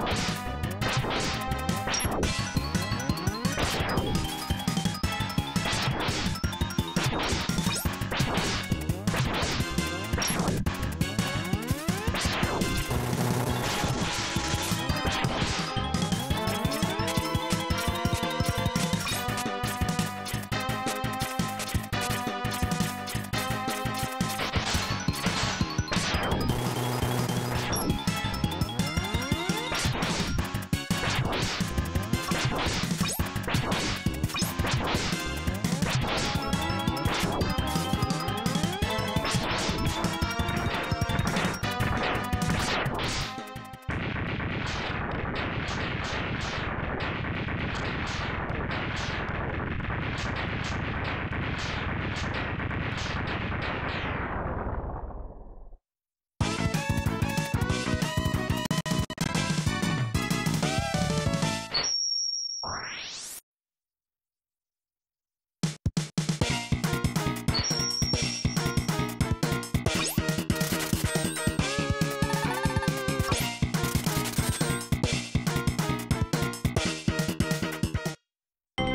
Podcast.